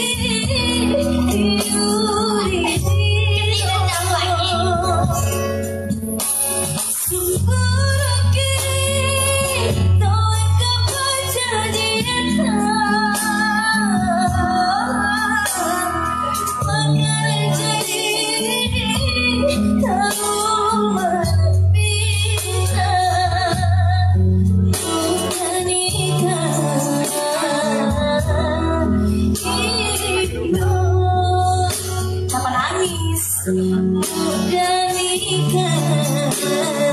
Thank you. 你死不能离开